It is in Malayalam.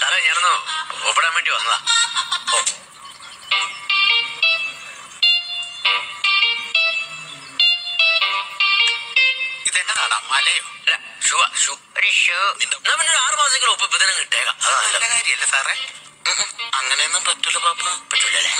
സാറേ ഞാനൊന്ന് ഒപ്പിടാൻ വേണ്ടി വന്നതാ. ഇതെന്നതാടാ മലയോ? Shoe shoe. ഒരു ഷൂ. ആറ് കിട്ടേക്കാം അതാ നല്ല കാര്യല്ലേ സാറേ? അങ്ങനെയൊന്നും പറ്റൂല പാപ്പ. പറ്റൂലല്ലേ?